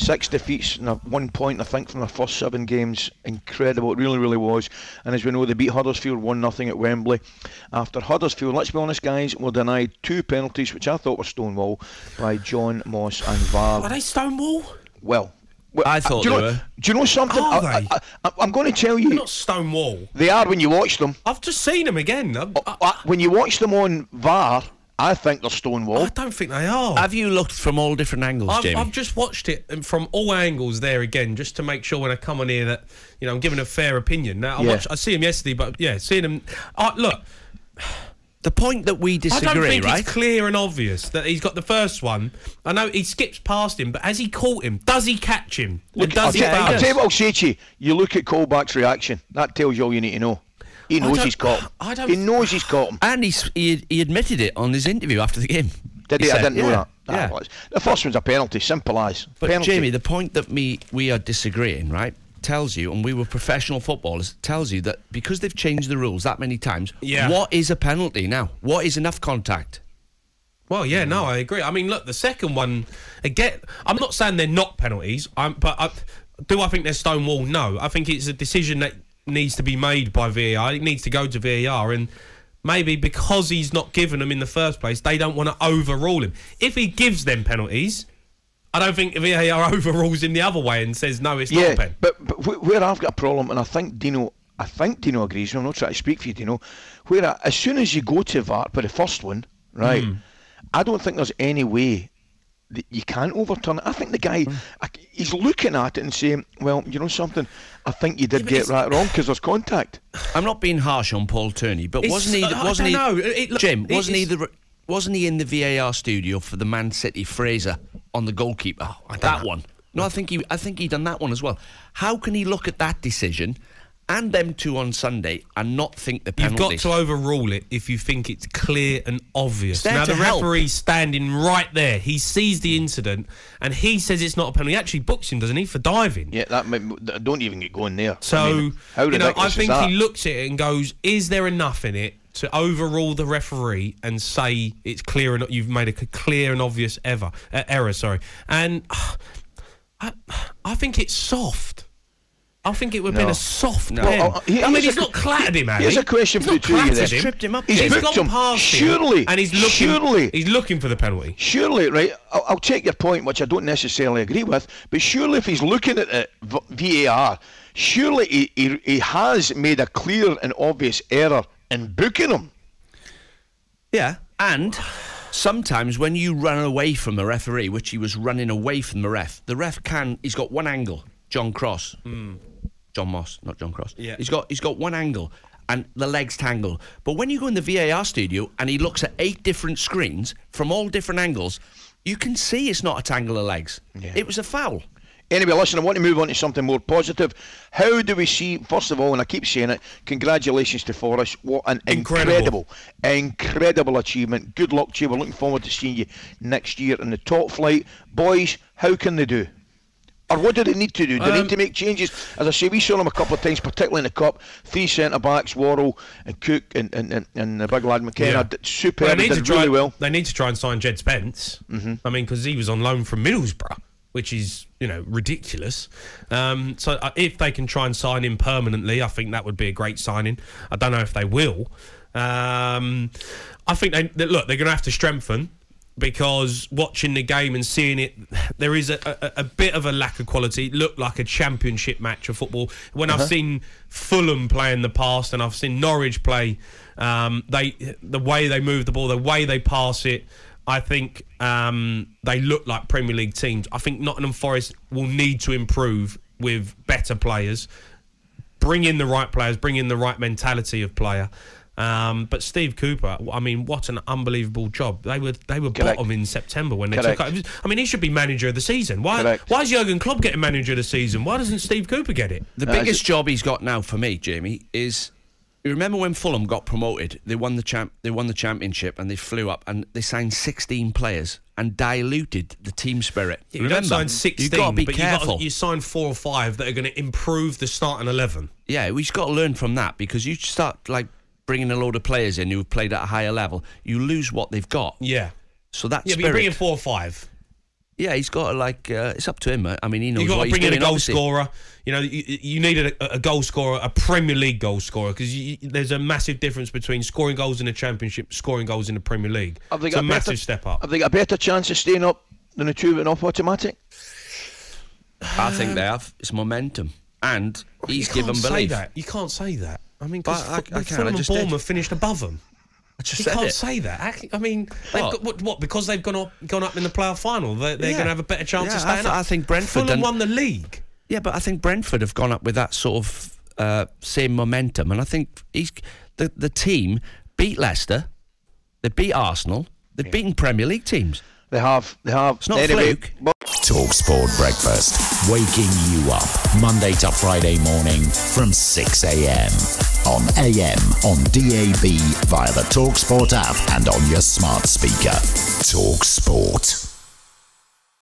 Six defeats and a one point, I think, from their first seven games. Incredible. It really, really was. And as we know, they beat Huddersfield 1 0 at Wembley. After Huddersfield, let's be honest, guys, were denied two penalties, which I thought were Stonewall, by John Moss and VAR. Are they Stonewall? Well, well, I thought do you they know, were. Do you know something? Are I, they? I, I, I'm going to tell you, They're not Stonewall. they are when you watch them. I've just seen them again. I, I, Uh, When you watch them on VAR, I think they're Stonewall. I don't think they are. Have you looked from all different angles, I've, Jamie? I've just watched it from all angles there again, just to make sure when I come on here that you know I'm giving a fair opinion. Now I, Yeah. watched, I see him yesterday, but yeah, seeing him. Uh, look, the point that we I don't disagree, think right? it's clear and obvious that he's got the first one. I know he skips past him, but has he caught him? Does he catch him? And Look, I'll, does he tell, I'll tell you what I'll say to you. You look at Colback's reaction. That tells you all you need to know. He knows don't- he's caught him. I don't- He knows he's caught him. and he's, he, he admitted it on his interview after the game. Did he? I said- didn't know yeah, that. That yeah. was- The first one's a penalty. Simple as. But penalty. Jamie, the point that me we are disagreeing, right, tells you, and we were professional footballers, tells you that because they've changed the rules that many times, Yeah. what is a penalty now? What is enough contact? Well, yeah, no, I agree. I mean, look, the second one again. I'm not saying they're not penalties. I'm, but I, do I think they're Stonewall? No, I think it's a decision that needs to be made by VAR. It needs to go to VAR, and maybe because he's not given them in the first place, they don't want to overrule him. If he gives them penalties, I don't think VAR overrules him the other way and says no, it's not a Yeah, pen. but, but where I've got a problem, and I think Dino, I think Dino agrees. I'm not trying to speak for you, Dino. Where I, as soon as you go to VAR for the first one, right? Hmm. I don't think there's any way you can't overturn it. I think the guy, Hmm. He's looking at it and saying, "Well, you know something, I think you did but get it's- right wrong because there's contact." I'm not being harsh on Paul Tierney, but It's- wasn't he? I- I wasn't he? don't know. It- look, Jim, wasn't he the? Wasn't he in the VAR studio for the Man City Fraser on the goalkeeper? I don't that know. one. No, I think he. I think he done that one as well. How can he look at that decision and them two on Sunday and not think the You've got to overrule it if you think it's clear and obvious. Now to the help. referee's standing right there. He sees the incident and he says it's not a penalty. He actually books him, doesn't he, for diving? Yeah, that might, don't even get going there. So I mean, how you know, I think he looks at it and goes, "Is there enough in it to overrule the referee and say it's clear and you've made a clear and obvious ever uh, error?" Sorry, and I, I think it's soft. I think it would have been a soft No. pen. Well, uh, here- I mean, he's a- not clattered him, has here's he? a question He's for not the two of you clattered him. Tripped him up, He's James. He's booked gone him. past Surely, him, and he's looking. surely, he's looking for the penalty. Surely, right? I'll, I'll take your point, which I don't necessarily agree with, but surely if he's looking at it, VAR, surely he, he, he has made a clear and obvious error in booking him. Yeah, and sometimes when you run away from the referee, which he was running away from the ref, the ref can. He's got one angle. John Cross, hmm. John Moss, not John Cross. Yeah. he's got he's got one angle. And the legs tangle. But when you go in the VAR studio and he looks at eight different screens from all different angles, you can see it's not a tangle of legs. Yeah. It was a foul. Anyway, listen, I want to move on to something more positive. How do we see, first of all, and I keep saying it, congratulations to Forest. What an Incredible. incredible, incredible achievement. Good luck to you. We're looking forward to seeing you next year in the top flight. Boys, how can they do? Or what do they need to do? Do they Um, need to make changes? As I say, we saw them a couple of times, particularly in the Cup. Three centre backs, Worrall and Cook and, and, and, and the big lad McKenna. Yeah. Did superb, Well, they, need to try, really well. they need to try and sign Jed Spence. Mm-hmm. I mean, because he was on loan from Middlesbrough, which is you know ridiculous. Um, so uh, if they can try and sign him permanently, I think that would be a great signing. I don't know if they will. Um, I think they, they look. They're going to have to strengthen. Because watching the game and seeing it, there is a, a, a bit of a lack of quality. It looked like a championship match of football. When I've seen Fulham play in the past and I've seen Norwich play, um, they the way they move the ball, the way they pass it, I think um, they look like Premier League teams. I think Nottingham Forest will need to improve with better players, bring in the right players, bring in the right mentality of player. Um, but Steve Cooper, I mean, what an unbelievable job! They were they were Correct. bottom in September when they Correct. took over. I mean, he should be manager of the season. Why? Correct. Why is Jurgen Klopp getting manager of the season? Why doesn't Steve Cooper get it? The Uh, biggest job he's got now for me, Jamie, is you remember when Fulham got promoted? They won the champ. They won the championship and they flew up and they signed 16 players and diluted the team spirit. You remember? don't sign sixteen, You've got to be but careful. You, got, you sign four or five that are going to improve the starting eleven. Yeah, we've got to learn from that because you start like bringing a load of players in who've played at a higher level, you lose what they've got. Yeah, So that's yeah, but you're bringing four or five. Yeah, he's got to like. Uh, it's up to him. I mean, he knows You got what to bring in a goal obviously. scorer. You know, you, you needed a, a goal scorer, a Premier League goal scorer, because there's a massive difference between scoring goals in the Championship, scoring goals in the Premier League. Have they It's got a better- massive step up. Have they got a better chance of staying up than the two went off automatic? I think they have. It's momentum, and he's you given can't say belief. that. You can't say that. I mean, But because I- I can, I Fulham and just did. Bournemouth finished above them. I just You said can't it. say that. I mean, What? got, what, what? Because they've gone up, gone up in the playoff final, they're, they're Yeah. going to have a better chance Yeah, of I th- up. I think Brentford Fulham won the league. Yeah, but I think Brentford have gone up with that sort of uh, same momentum, and I think he's the the team beat Leicester, they beat Arsenal, they've beaten Premier League teams. They have. They have. It's not anyway, fluke. but- Talk Sport Breakfast, waking you up Monday to Friday morning from 6 a.m. on AM, on DAB, via the Talksport app, and on your smart speaker. Talk Sport.